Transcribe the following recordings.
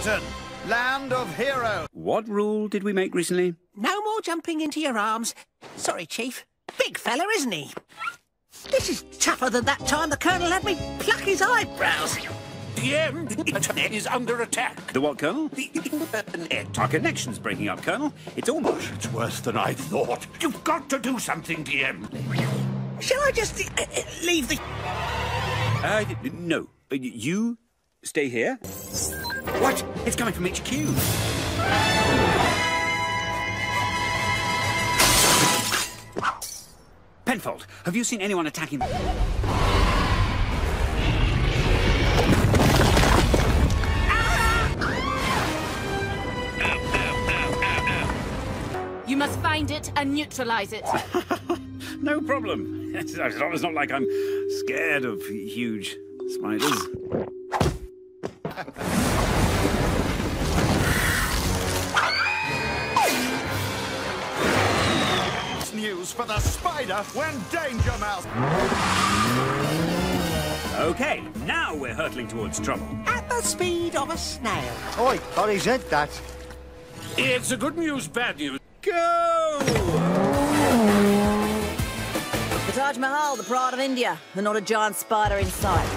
Britain, land of heroes. What rule did we make recently? No more jumping into your arms. Sorry, Chief. Big fella, isn't he? This is tougher than that time the Colonel had me pluck his eyebrows. DM, the internet is under attack. The what, Colonel? The internet. Our connection's breaking up, Colonel. It's almost... It's worse than I thought. You've got to do something, DM. Shall I just uh, uh, leave the... Uh, no. Uh, You stay here. What? It's coming from HQ. Penfold, have you seen anyone attacking? You must find it and neutralize it. No problem. It's not, it's not like I'm scared of huge spiders. For the spider when Danger Mouse. Okay, now we're hurtling towards trouble. At the speed of a snail. Oi, Boris, ain't that? It's a good news, bad news. Go! The Taj Mahal, the pride of India, and not a giant spider in sight.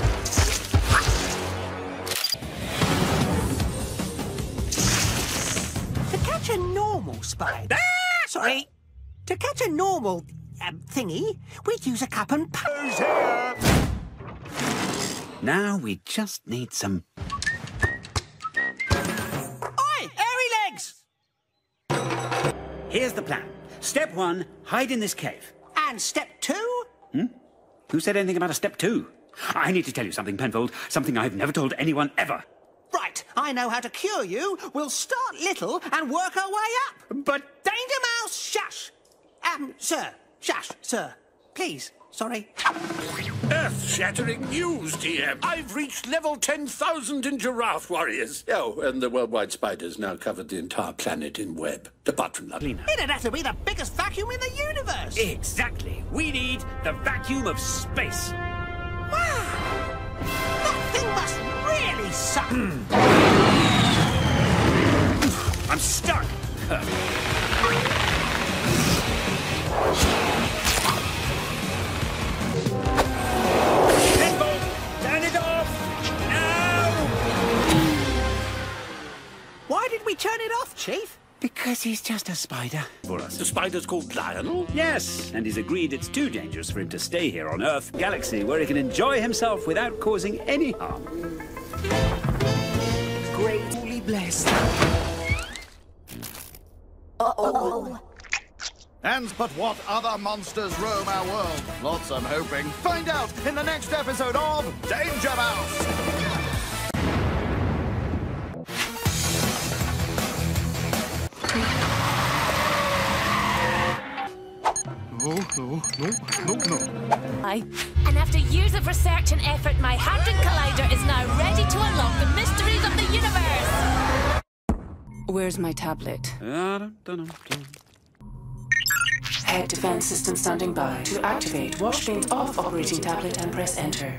To catch a normal spider... Ah, sorry. To catch a normal um, thingy, we'd use a cup and... Here? Now we just need some. Oi, airy legs! Here's the plan. Step one hide in this cave. And step two? Who said anything about a step two? I need to tell you something, Penfold. Something I've never told anyone ever. Right, I know how to cure you. We'll start little and work our way up. But Danger Mouse, shush! Um, sir, shush, sir. Please, sorry. Earth-shattering news, DM. I've reached level 10,000 in Giraffe Warriors. Oh, and the worldwide spiders now covered the entire planet in web, apart from London. It'd have to be the biggest vacuum in the universe. exactly. We need the vacuum of space. Wow! That thing must really suck. I'm stuck. Because he's just a spider. For us. The spider's called Lionel? Yes, and he's agreed it's too dangerous for him to stay here on Earth, galaxy, where he can enjoy himself without causing any harm. Greatly blessed. Uh-oh. And but what other monsters roam our world? Lots, I'm hoping. Find out in the next episode of Danger Mouse. No, no, no, no, no. I. And after years of research and effort, my Hadron Collider is now ready to unlock the mysteries of the universe. Where's my tablet? Head defense system standing by. To activate, wash paint off operating tablet and press enter.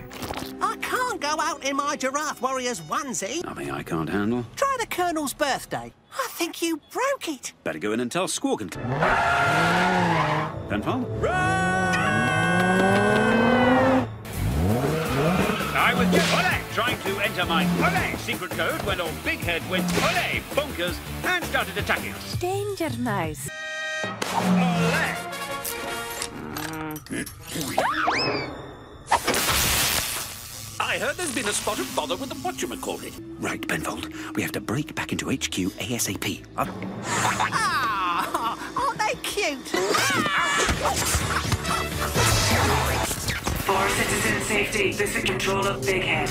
I can't go out in my Giraffe Warriors onesie. Nothing I can't handle. Try the Colonel's birthday. I think you broke it. Better go in and tell Squawk and... Penfold? I was just Ole, trying to enter my Ole secret code when old Big Head went Ole bonkers and started attacking us. Danger Mouse. Ole! I heard there's been a spot of bother with the whatchamacallit. Right, Penfold. We have to break back into HQ ASAP. Uh, For citizen safety, this is control of Big Head.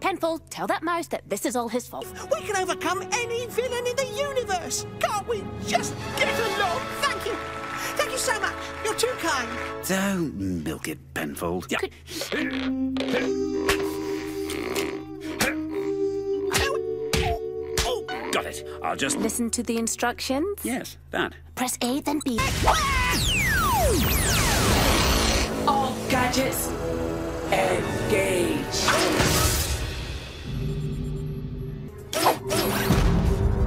Penfold, tell that mouse that this is all his fault. We can overcome any villain in the universe. Can't we just get along? Thank you. Thank you so much. You're too kind. don't milk it, Penfold. Yeah. Got I'll just... Listen to the instructions? Yes, that. Press A, then B. All gadgets engage.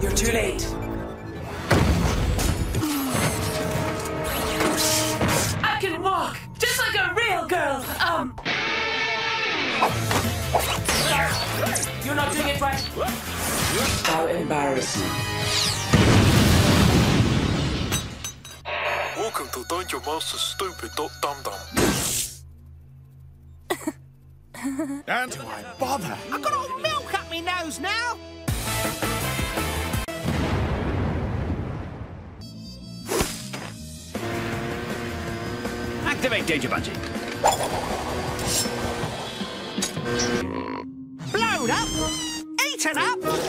You're too late. You're not doing it right. How embarrassing. Welcome to Danger Master's stupid dot dum dum. And why bother? I've got all milk up my nose now. Activate danger bungee. Blown up. Eaten up. Well,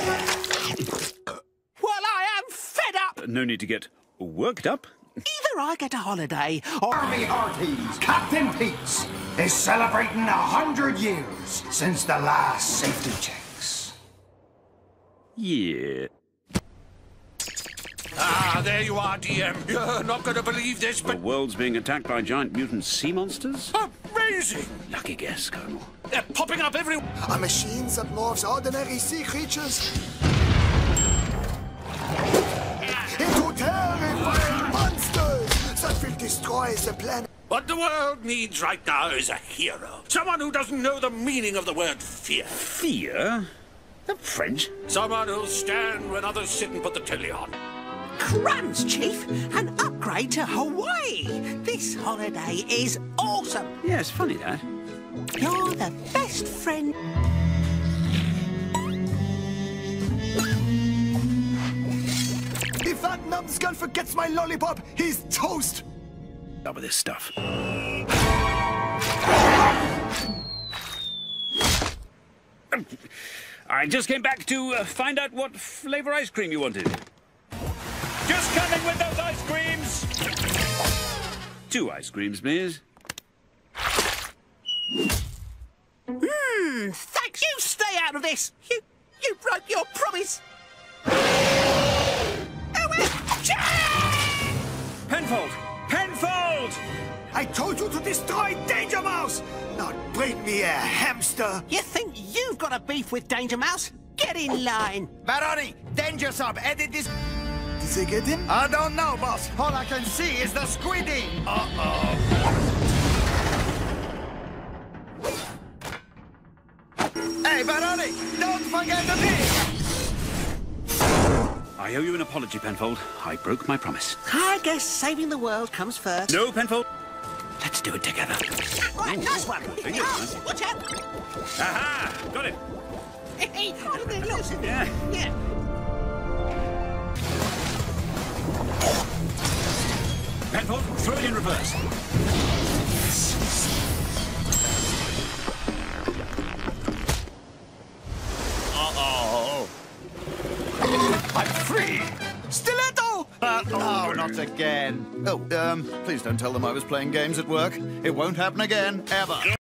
I am fed up. No need to get worked up. Either I get a holiday or... Army Hearties, Captain Pete's is celebrating a hundred years since the last safety checks. Yeah. Ah, there you are, DM. You're not going to believe this, but... The world's being attacked by giant mutant sea monsters? Amazing! Lucky guess, Colonel. They're popping up everywhere. A machine that morphs ordinary sea creatures into terrifying monsters that will destroy the planet. What the world needs right now is a hero. Someone who doesn't know the meaning of the word fear. Fear? The French? Someone who'll stand when others sit and put the telly on. Crumbs, Chief! An upgrade to Hawaii! This holiday is awesome! Yeah, it's funny that. You're the best friend. If that numbskull forgets my lollipop, he's toast! Up with this stuff. I just came back to uh, find out what flavor ice cream you wanted. Just coming with those ice creams! Two ice creams, please. Hmm, thanks. You stay out of this! You, you broke your promise! Penfold! Penfold! I told you to destroy Danger Mouse, not bring me a hamster. You think you've got a beef with Danger Mouse? Get in line! Baroni, Danger Sub, edit this. Did they get him? I don't know, boss. All I can see is the squidding. Uh-oh. Hey, Baroni, don't forget the pig! I owe you an apology, Penfold. I broke my promise. I guess saving the world comes first. No, Penfold. Let's do it together. Right, nice one! thank you. Oh, watch out! Aha! Got it. Hey, listen. Yeah. Yeah. Penfold, throw it in reverse. Uh-oh. I'm free! Stiletto! Uh, oh, not again. Oh, um, please don't tell them I was playing games at work. It won't happen again, ever.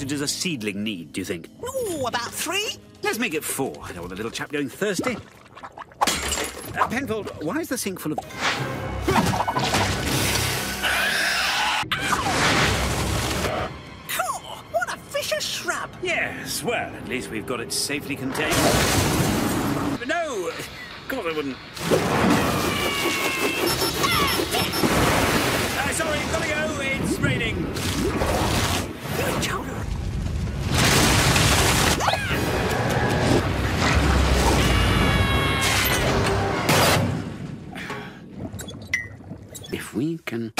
Many jugs of water does a seedling need, do you think? Ooh, about three? Let's make it four. I don't want the little chap going thirsty. Uh, Penfold, why is the sink full of... Cool! What a vicious shrub! Yes, well, at least we've got it safely contained. But no! Of course I wouldn't. Uh, sorry, gotta go. We can...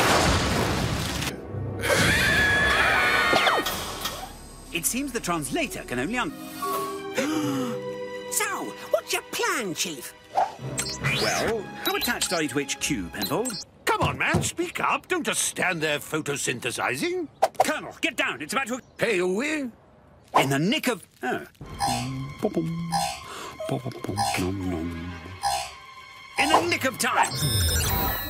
It seems the translator can only un... So, what's your plan, Chief? Well, how attached are you to HQ, Penfold? Come on, man, speak up. Don't just stand there photosynthesizing. Colonel, get down. It's about to... Hey, we? In the nick of... Oh. In the nick of time.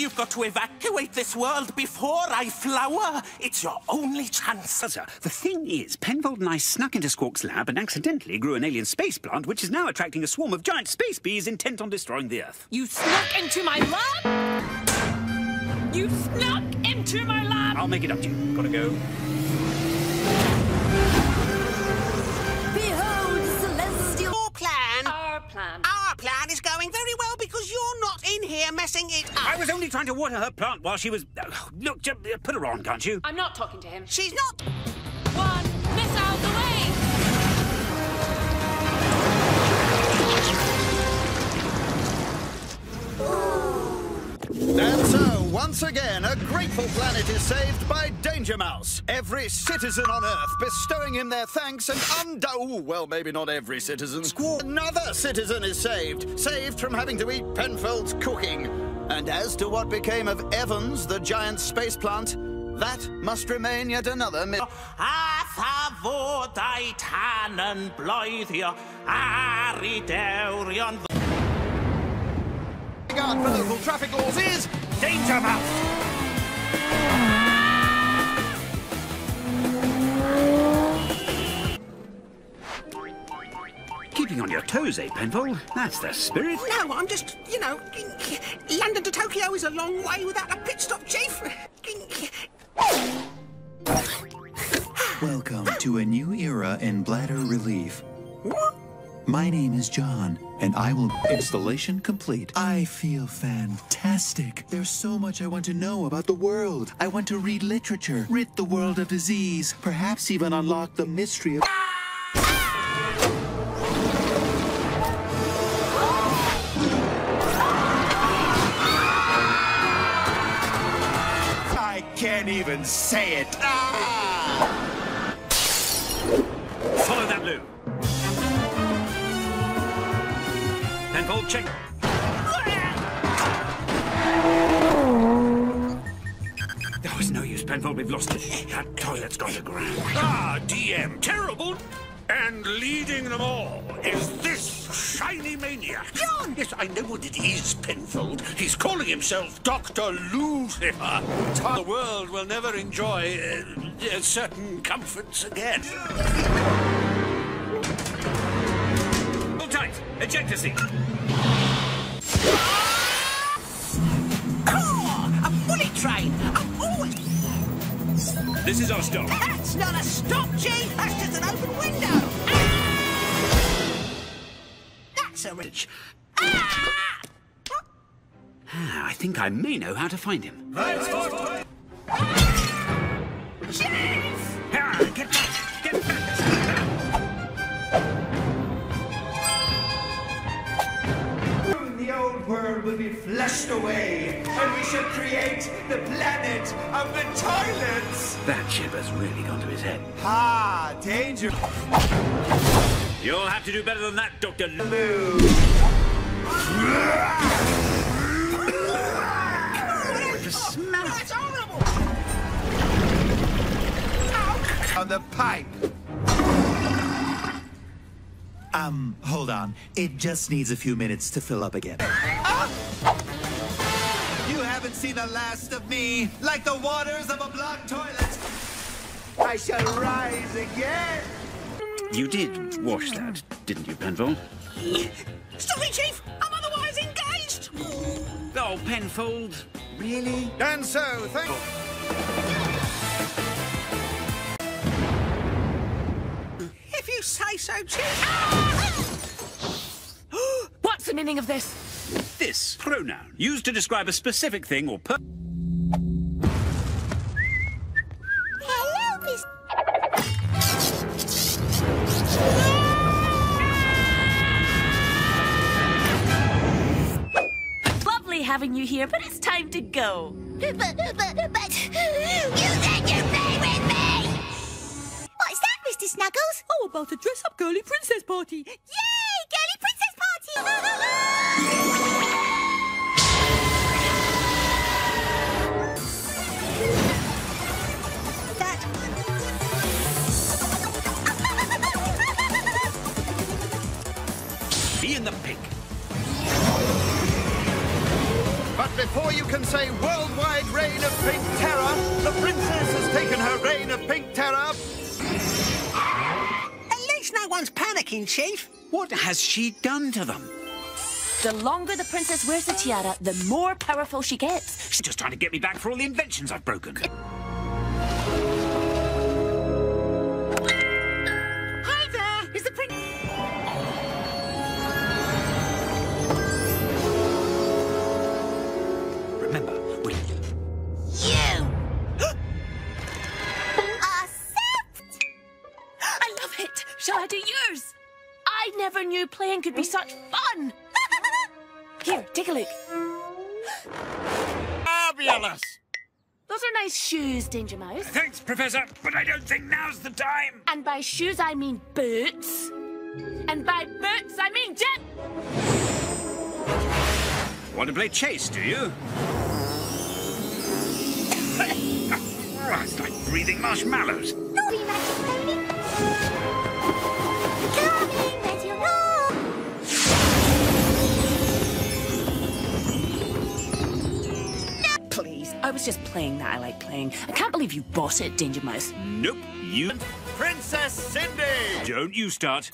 You've got to evacuate this world before I flower. It's your only chance. Well, sir, the thing is, Penfold and I snuck into Squawk's lab and accidentally grew an alien space plant, which is now attracting a swarm of giant space bees intent on destroying the Earth. You snuck into my lab? You snuck into my lab! I'll make it up to you. Gotta go. Messing it up. I was only trying to water her plant while she was. Look, put her on, can't you? I'm not talking to him. She's not. One missile away! And so, once again, a grateful planet is saved by Danger Mouse. Every citizen on Earth bestowing him their thanks and undo... Well, maybe not every citizen. Another citizen is saved. Saved from having to eat Penfold's cooking. And as to what became of Evans, the giant space plant, that must remain yet another myth. A fod ei tan yn bloeddio ar ei dewrion Regard for local traffic laws is Danger Mouse! Keeping on your toes, eh, Penfold? That's the spirit. No, I'm just, you know, London to Tokyo is a long way without a pit stop, Chief. Welcome to a new era in bladder relief. My name is John, and I will. Installation complete. I feel fantastic. There's so much I want to know about the world. I want to read literature, rid the world of disease, perhaps even unlock the mystery of. I can't even say it. Ah! There was no use, Penfold. We've lost it. That toilet's gone to ground. Ah, DM, terrible! And leading them all is this shiny maniac. John! Yes, I know what it is, Penfold. He's calling himself Dr. Lucifer. The world will never enjoy uh, certain comforts again. Ejector seat. Oh, a bullet train. I'm always... This is our stop. That's not a stop, Chief. That's just an open window. That's a rich. Ah, I think I may know how to find him. Chief! Flushed away, and we shall create the planet of the toilets. That chip has really gone to his head. Ah, danger. You'll have to do better than that, Dr. Lou. The smell. That's horrible. On the pipe. Um, hold on. It just needs a few minutes to fill up again. You the last of me, like the waters of a blocked toilet. I shall rise again. You did wash that, didn't you, Penfold? Sorry, Chief. I'm otherwise engaged. Oh, Penfold. Really? And so, thank... If you say so, Chief. What's the meaning of this? This pronoun, used to describe a specific thing or per... Hello, Miss... Lovely having you here, but it's time to go. But, but, but, you said you'd play with me! What's that, Mr. Snuggles? Oh, about a dress-up girly princess party. Yay! Girly Princess Be in the pink. But before you can say worldwide reign of pink terror, the princess has taken her reign of pink terror. At least no one's panicking, Chief. What has she done to them? The longer the princess wears the tiara, the more powerful she gets. She's just trying to get me back for all the inventions I've broken. Shall I do yours? I never knew playing could be such fun! Here, take a look. Fabulous! Those are nice shoes, Danger Mouse. Thanks, Professor, but I don't think now's the time. And by shoes, I mean boots. And by boots, I mean jet. Want to play chase, do you? It's like breathing marshmallows. Was just playing that I like playing. I can't believe you bought it, Danger Mouse. Nope, you... Princess Cindy! Don't you start.